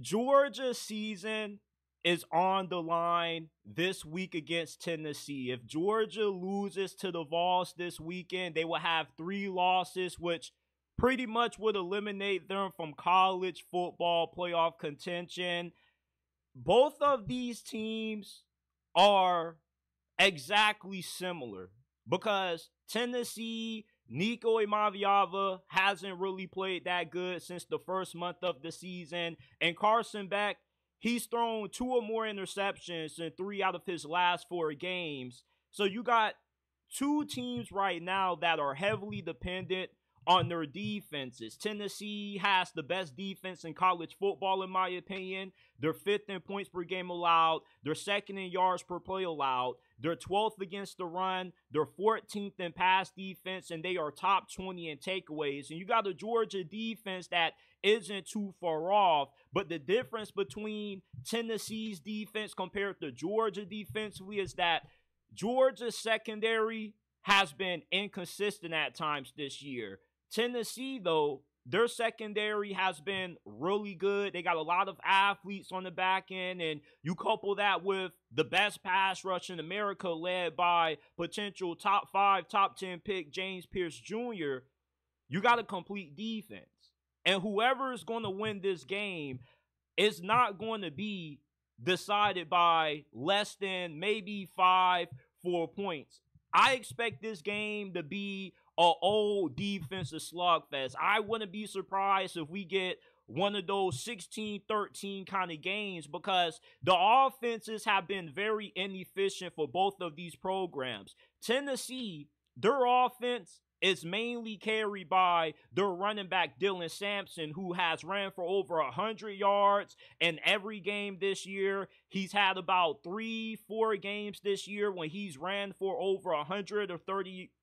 Georgia's season is on the line this week against Tennessee. If Georgia loses to the Vols this weekend, they will have three losses, which pretty much would eliminate them from college football playoff contention. Both of these teams are exactly similar because Tennessee, Nico Iamaleava hasn't really played that good since the first month of the season, and Carson Beck He's thrown two or more interceptions in three out of his last four games. So you got two teams right now that are heavily dependent on their defenses. Tennessee has the best defense in college football, in my opinion. They're fifth in points per game allowed. They're second in yards per play allowed. They're 12th against the run. They're 14th in pass defense, and they are top 20 in takeaways. And you got a Georgia defense that isn't too far off. But the difference between Tennessee's defense compared to Georgia defensively is that Georgia's secondary has been inconsistent at times this year. Tennessee, though, their secondary has been really good. They got a lot of athletes on the back end, and you couple that with the best pass rush in America, led by potential top five, top 10 pick James Pearce Jr., you got a complete defense. And whoever is going to win this game is not going to be decided by less than maybe five, four points. I expect this game to be a old defensive slugfest. I wouldn't be surprised if we get one of those 16 13 kind of games because the offenses have been very inefficient for both of these programs. Tennessee, their offense is mainly carried by their running back Dylan Sampson, who has ran for over 100 yards in every game this year. He's had about three, four games this year when he's ran for over 100 or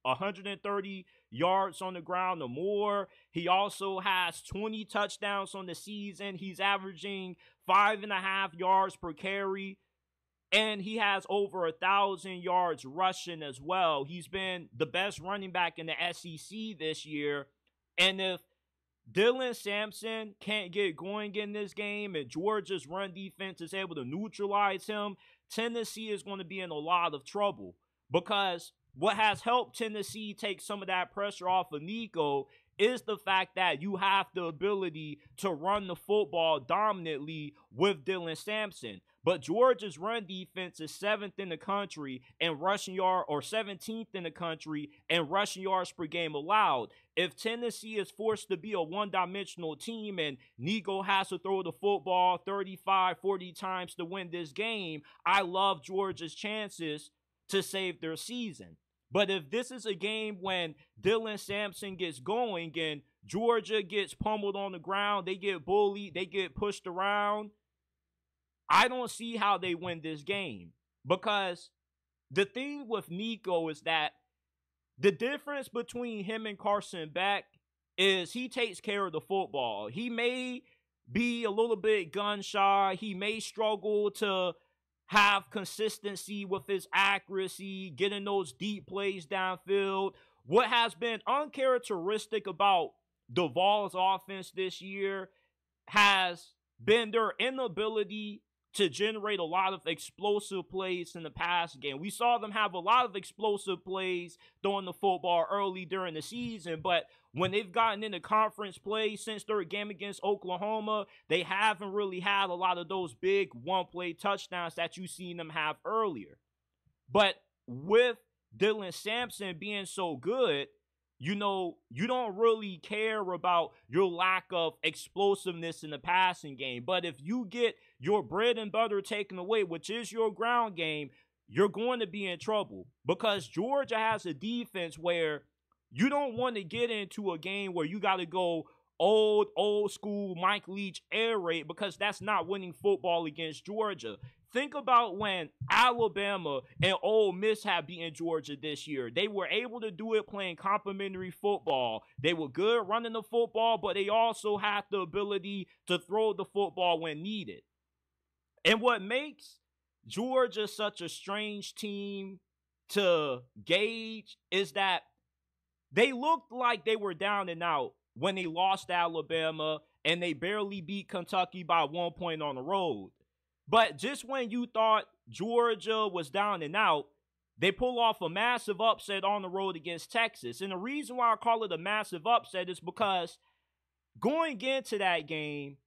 130 yards on the ground or more. He also has 20 touchdowns on the season. He's averaging five and a half yards per carry and he has over a thousand yards rushing as well. He's been the best running back in the SEC this year. And if Dylan Sampson can't get going in this game and Georgia's run defense is able to neutralize him, Tennessee is going to be in a lot of trouble because what has helped Tennessee take some of that pressure off of Nico is the fact that you have the ability to run the football dominantly with Dylan Sampson. But Georgia's run defense is seventh in the country and rushing yard or 17th in the country and rushing yards per game allowed. If Tennessee is forced to be a one-dimensional team and Nico has to throw the football 35, 40 times to win this game, I love Georgia's chances to save their season. But if this is a game when Dylan Sampson gets going and Georgia gets pummeled on the ground, they get bullied, they get pushed around, I don't see how they win this game because the thing with Nico is that the difference between him and Carson Beck is he takes care of the football. He may be a little bit gun shy. He may struggle to have consistency with his accuracy, getting those deep plays downfield. What has been uncharacteristic about Vols offense this year has been their inability to generate a lot of explosive plays in the past game. We saw them have a lot of explosive plays throwing the football early during the season, but when they've gotten into conference play since their game against Oklahoma, they haven't really had a lot of those big one play touchdowns that you've seen them have earlier. But with Dylan Sampson being so good, you know, you don't really care about your lack of explosiveness in the passing game. But if you get your bread and butter taken away, which is your ground game, you're going to be in trouble because Georgia has a defense where you don't want to get into a game where you got to go old, old school Mike Leach air raid because that's not winning football against Georgia. Think about when Alabama and Ole Miss have beaten Georgia this year. They were able to do it playing complementary football. They were good running the football, but they also had the ability to throw the football when needed. And what makes Georgia such a strange team to gauge is that they looked like they were down and out when they lost Alabama and they barely beat Kentucky by one point on the road. But just when you thought Georgia was down and out, they pull off a massive upset on the road against Texas. And the reason why I call it a massive upset is because going into that game,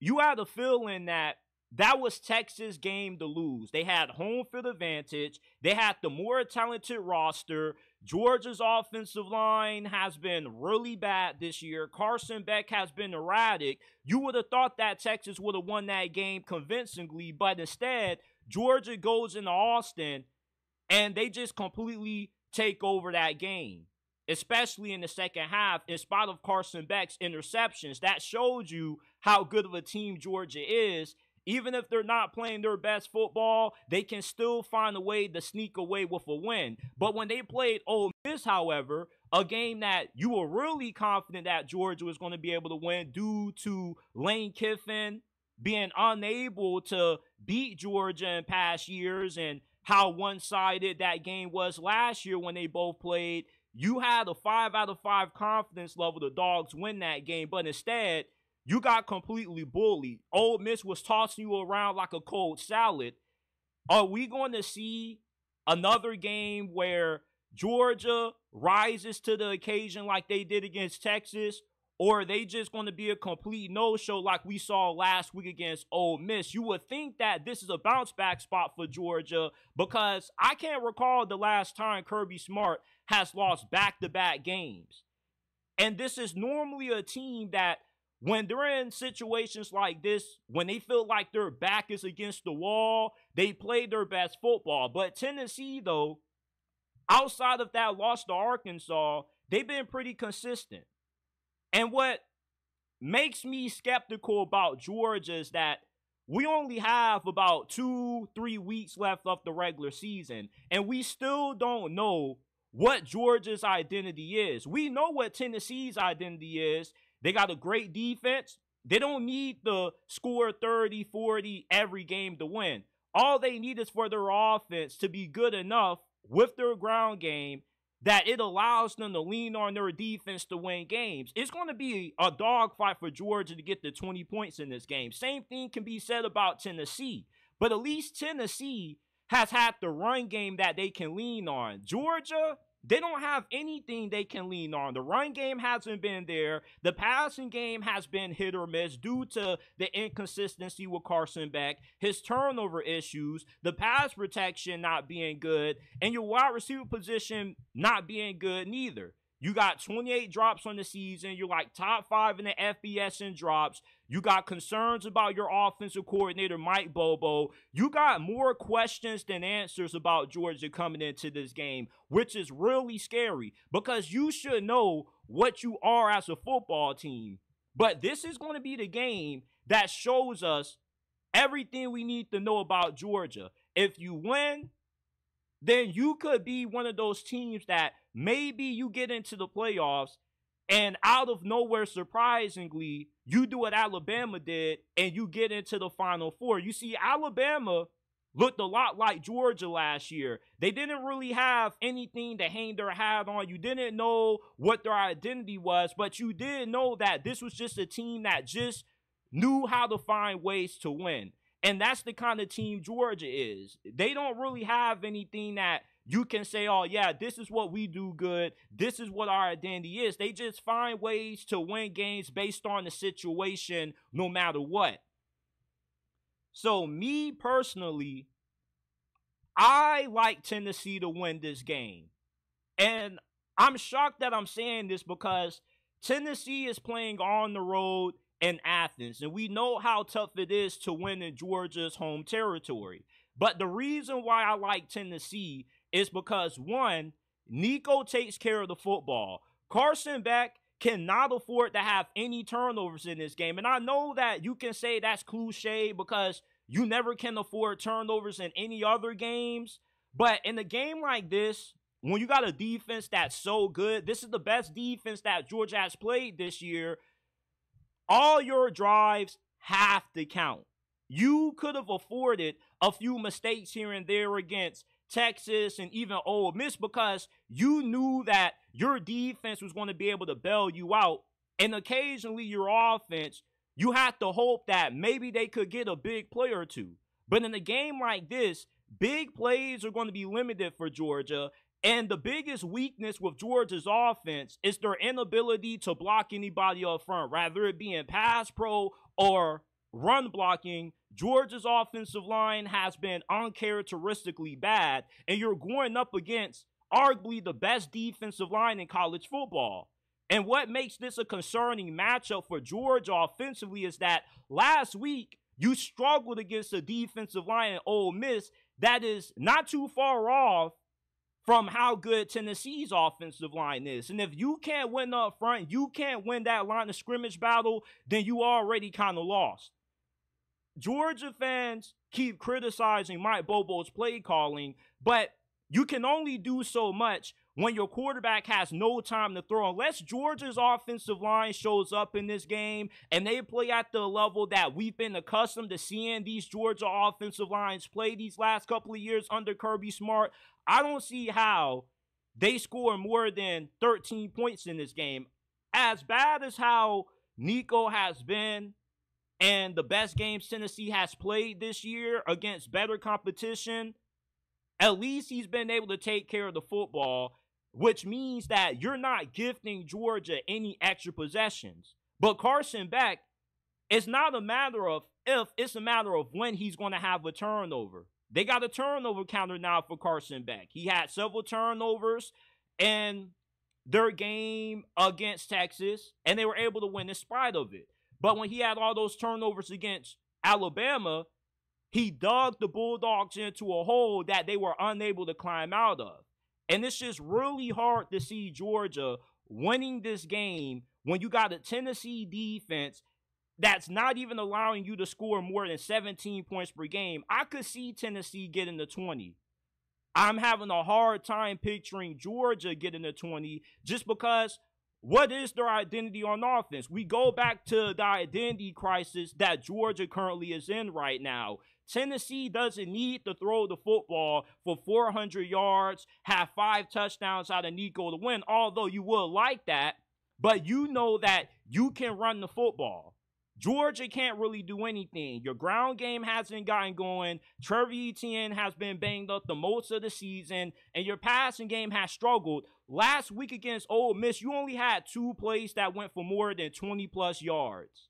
you had a feeling that that was Texas' game to lose. They had home field advantage. They had the more talented roster. Georgia's offensive line has been really bad this year. Carson Beck has been erratic. You would have thought that Texas would have won that game convincingly, but instead, Georgia goes into Austin and they just completely take over that game, especially in the second half, in spite of Carson Beck's interceptions. That showed you how good of a team Georgia is. Even if they're not playing their best football, they can still find a way to sneak away with a win. But when they played Ole Miss, however, a game that you were really confident that Georgia was going to be able to win due to Lane Kiffin being unable to beat Georgia in past years and how one sided that game was last year when they both played. You had a five out of five confidence level. The dogs win that game, but instead, you got completely bullied. Ole Miss was tossing you around like a cold salad. Are we going to see another game where Georgia rises to the occasion like they did against Texas? or are they just going to be a complete no-show like we saw last week against Ole Miss? You would think that this is a bounce back spot for Georgia because I can't recall the last time Kirby Smart has lost back-to-back games. And this is normally a team that when they're in situations like this, when they feel like their back is against the wall, they play their best football. But Tennessee, though, outside of that loss to Arkansas, they've been pretty consistent. And what makes me skeptical about Georgia is that we only have about two, three weeks left of the regular season, and we still don't know what Georgia's identity is. We know what Tennessee's identity is. They got a great defense. They don't need to score 30, 40 every game to win. All they need is for their offense to be good enough with their ground game that it allows them to lean on their defense to win games. It's going to be a dogfight for Georgia to get the 20 points in this game. Same thing can be said about Tennessee, but at least Tennessee has had the run game that they can lean on. Georgia, they don't have anything they can lean on. The run game hasn't been there. The passing game has been hit or miss due to the inconsistency with Carson Beck, his turnover issues, the pass protection not being good, and your wide receiver position not being good neither. You got 28 drops on the season. You're like top five in the FBS in drops. You got concerns about your offensive coordinator, Mike Bobo. You got more questions than answers about Georgia coming into this game, which is really scary because you should know what you are as a football team. But this is going to be the game that shows us everything we need to know about Georgia. If you win, then you could be one of those teams that maybe you get into the playoffs and out of nowhere, surprisingly, you do what Alabama did and you get into the Final Four. You see, Alabama looked a lot like Georgia last year. They didn't really have anything to hang their hat on. You didn't know what their identity was, but you did know that this was just a team that just knew how to find ways to win. And that's the kind of team Georgia is. They don't really have anything that you can say, oh, yeah, this is what we do good. This is what our identity is. They just find ways to win games based on the situation, no matter what. So, me personally, I like Tennessee to win this game. And I'm shocked that I'm saying this because Tennessee is playing on the road in Athens. And we know how tough it is to win in Georgia's home territory. But the reason why I like Tennessee is because one, Nico takes care of the football. Carson Beck cannot afford to have any turnovers in this game. And I know that you can say that's cliche because you never can afford turnovers in any other games. But in a game like this, when you got a defense that's so good, this is the best defense that Georgia has played this year all your drives have to count. You could have afforded a few mistakes here and there against Texas and even Ole Miss because you knew that your defense was going to be able to bail you out. And occasionally your offense you have to hope that maybe they could get a big play or two. But in a game like this, big plays are going to be limited for Georgia. And the biggest weakness with Georgia's offense is their inability to block anybody up front, rather it be in pass pro or run blocking. Georgia's offensive line has been uncharacteristically bad, and you're going up against arguably the best defensive line in college football. And what makes this a concerning matchup for Georgia offensively is that last week you struggled against a defensive line in Ole Miss that is not too far off from how good Tennessee's offensive line is. And if you can't win up front, you can't win that line of scrimmage battle, then you already kind of lost. Georgia fans keep criticizing Mike Bobo's play calling, but you can only do so much when your quarterback has no time to throw. Unless Georgia's offensive line shows up in this game and they play at the level that we've been accustomed to seeing these Georgia offensive lines play these last couple of years under Kirby Smart, I don't see how they score more than 13 points in this game. As bad as how Nico has been and the best games Tennessee has played this year against better competition, at least he's been able to take care of the football, which means that you're not gifting Georgia any extra possessions. But Carson Beck, it's not a matter of if, it's a matter of when he's going to have a turnover. They got a turnover counter now for Carson Beck. He had several turnovers in their game against Texas, and they were able to win in spite of it. But when he had all those turnovers against Alabama, he dug the Bulldogs into a hole that they were unable to climb out of. And it's just really hard to see Georgia winning this game when you got a Tennessee defense that's not even allowing you to score more than 17 points per game. I could see Tennessee getting to 20. I'm having a hard time picturing Georgia getting to 20 just because what is their identity on offense? We go back to the identity crisis that Georgia currently is in right now. Tennessee doesn't need to throw the football for 400 yards, have five touchdowns out of Nico to win, although you would like that, but you know that you can run the football. Georgia can't really do anything. Your ground game hasn't gotten going. Trevor Etienne has been banged up the most of the season, and your passing game has struggled. Last week against Ole Miss, you only had two plays that went for more than 20 plus yards.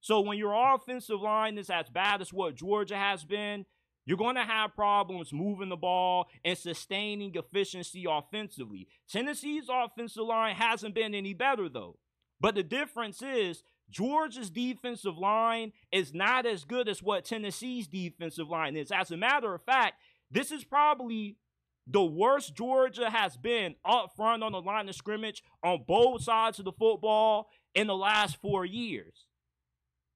So when your offensive line is as bad as what Georgia has been, you're going to have problems moving the ball and sustaining efficiency offensively. Tennessee's offensive line hasn't been any better, though. But the difference is Georgia's defensive line is not as good as what Tennessee's defensive line is. As a matter of fact, this is probably the worst Georgia has been up front on the line of scrimmage on both sides of the football in the last four years.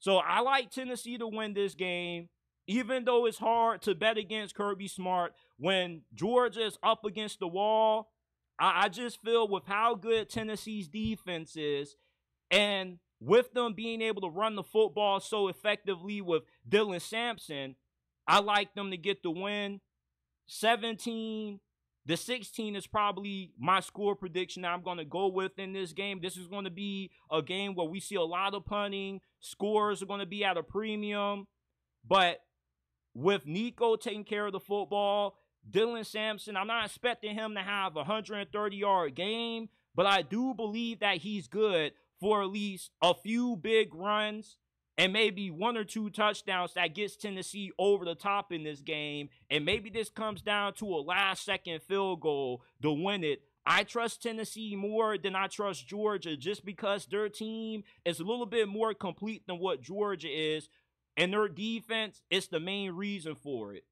So I like Tennessee to win this game, even though it's hard to bet against Kirby Smart when Georgia is up against the wall. I, I just feel with how good Tennessee's defense is and with them being able to run the football so effectively with Dylan Sampson, I like them to get the win. 17 the 16 is probably my score prediction I'm going to go with in this game. This is going to be a game where we see a lot of punting. Scores are going to be at a premium. But with Nico taking care of the football, Dylan Sampson, I'm not expecting him to have a 130 yard game, but I do believe that he's good for at least a few big runs and maybe one or two touchdowns that gets Tennessee over the top in this game. And maybe this comes down to a last second field goal to win it. I trust Tennessee more than I trust Georgia just because their team is a little bit more complete than what Georgia is. And their defense is the main reason for it.